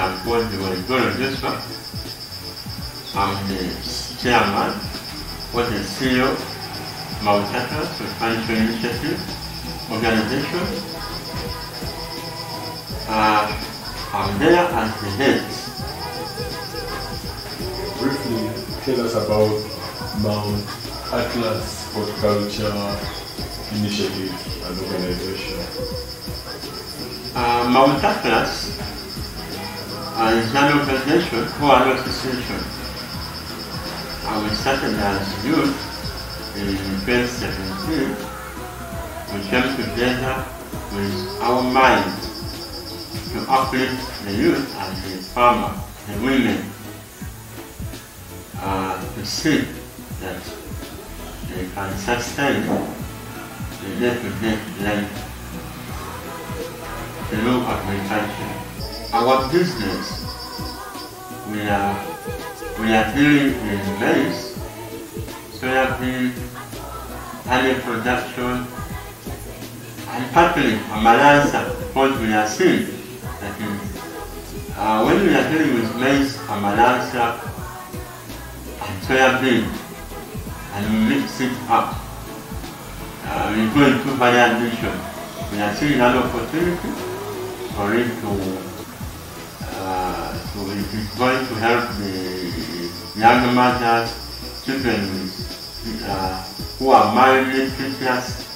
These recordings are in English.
Ampodi Waigoro Joshua. I'm the chairman for the CEO Mount Atlas Financial Initiative Organization. Uh, I'm there as the head. Briefly, tell us about Mount Atlas Horticulture Initiative and Organization. Uh, Mount Atlas is an organization or an association. Uh, we started as youth in 2017. We came together with our mind to uplift the youth and the farmer, the women, uh, to see that they can sustain the day-to-day life through agriculture. Our business, we are we are dealing in maize, soybean, honey production, and partly amalasa, what we are seeing. That is, uh, when we are dealing with maize, amalasa, and soybean, and we mix it up, uh, we go into variation. We are seeing an opportunity for it to, to it is going to help the young mothers, children uh, who are mildly previous.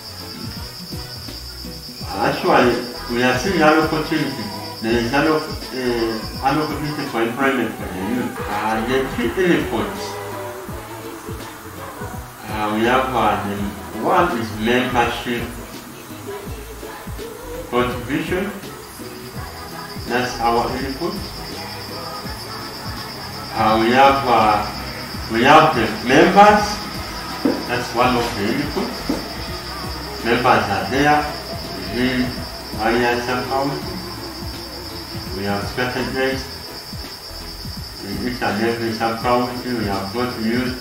Actually, we are seeing an opportunity. There is an, uh, an opportunity for employment for the youth. Uh, the three inputs uh, we have uh, the, one is membership contribution. That's our input. Uh, we have uh, we have the members. That's one of the inputs. Members are there within various accounts. We have strategies in each and every sub-county. We have got youth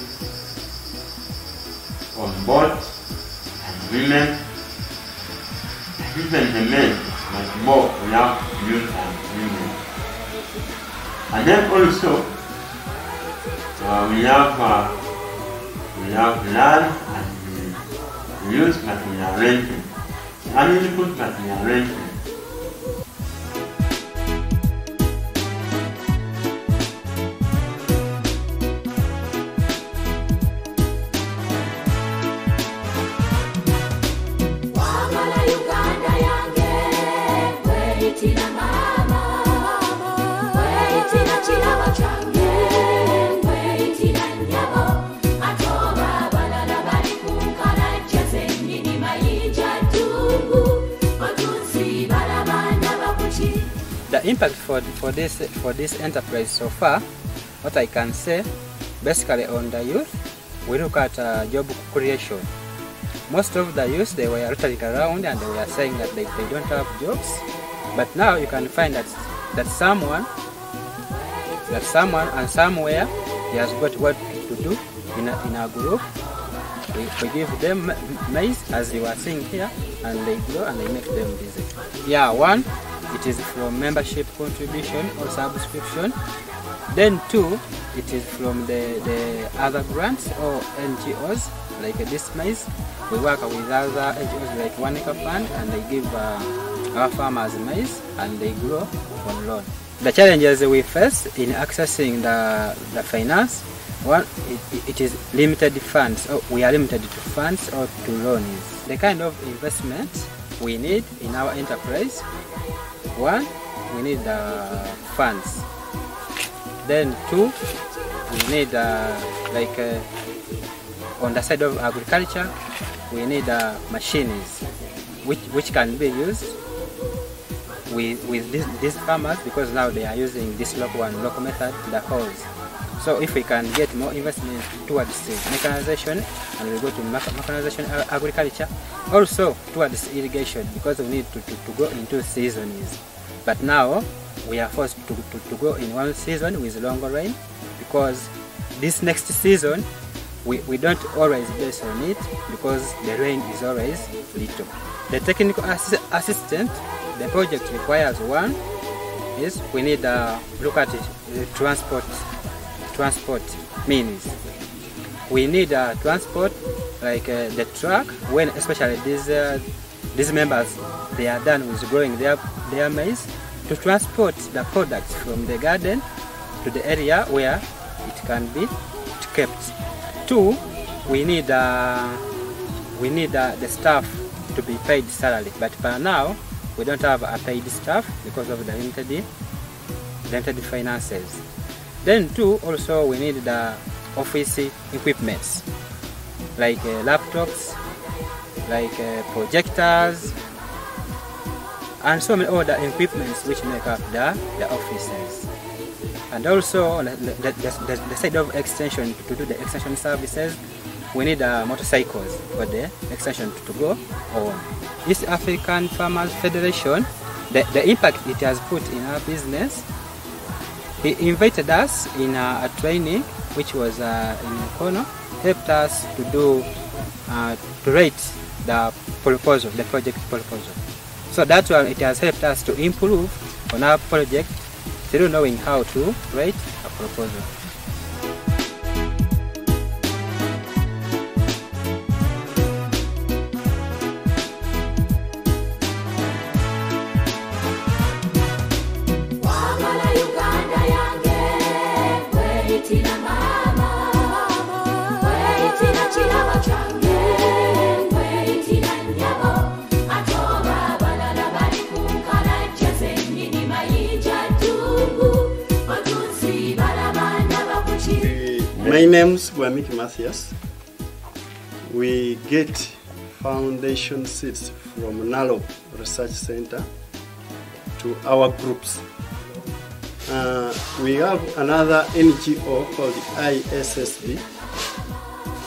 on board and women even the men, but more we have youth and women. And then also uh, we have uh, we have land and we use are renting. And are renting. Impact for, for this for this enterprise so far, what I can say, basically on the youth, we look at uh, job creation. Most of the youth they were rhetoric around and they were saying that they, they don't have jobs, but now you can find that that someone that someone and somewhere he has got what to do in a, in a group. We, we give them ma- maize as you are seeing here, and they grow and they make them busy. Yeah, one, it is from membership contribution or subscription. Then two, it is from the, the other grants or NGOs like this maize. We work with other NGOs like One Acre Fund and they give uh, our farmers maize and they grow on loan. The challenges we face in accessing the, the finance, one, it, it is limited funds. Or we are limited to funds or to loans. The kind of investment we need in our enterprise, one, we need uh, funds. Then two, we need uh, like uh, on the side of agriculture, we need uh, machines which, which can be used with, with this, these farmers because now they are using this local one, local method, the hoes. So if we can get more investment towards mechanization and we go to mechanization agriculture, also towards irrigation because we need to, to, to go into seasons. But now we are forced to, to, to go in one season with longer rain because this next season we, we don't always base on it because the rain is always little. The technical assi- assistant, the project requires one is we need uh, look at the transport transport means. We need uh, transport like uh, the truck when especially these uh, these members they are done with growing their their maize to transport the products from the garden to the area where it can be kept. Two, we need uh, we need uh, the staff to be paid salary, but for now we don't have a paid staff because of the limited limited finances. Then two, also we need the office equipments like uh, laptops, like uh, projectors, and so many other equipments which make up the, the offices. And also on the, the, the, the side of extension to do the extension services, we need uh, motorcycles for the extension to go on. East African Farmers Federation, the, the impact it has put in our business he invited us in a, a training which was uh, in Kono, helped us to do uh, to rate the proposal, the project proposal. So that's why it has helped us to improve on our project through knowing how to rate a proposal. My name is Gwamiki Mathias. We get foundation seeds from NARO Research Center to our groups. Uh, we have another NGO called ISSD,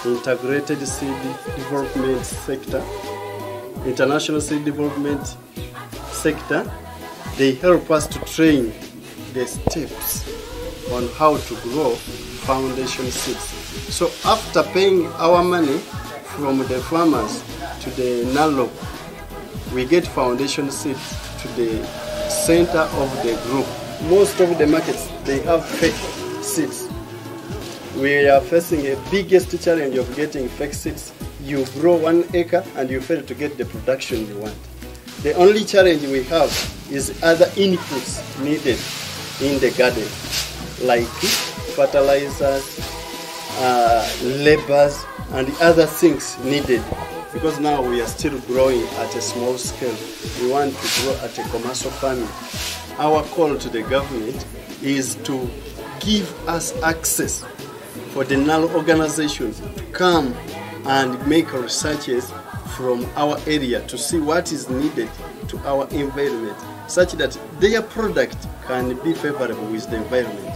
Integrated Seed Development Sector, International Seed Development Sector. They help us to train the steps on how to grow foundation seeds. So after paying our money from the farmers to the NARO, we get foundation seeds to the center of the group. Most of the markets they have fake seeds. We are facing a biggest challenge of getting fake seeds. You grow one acre and you fail to get the production you want. The only challenge we have is other inputs needed in the garden, like fertilizers, uh, labors, and other things needed. Because now we are still growing at a small scale. We want to grow at a commercial farming. Our call to the government is to give us access for the NAL organization to come and make researches from our area to see what is needed to our environment such that their product can be favorable with the environment.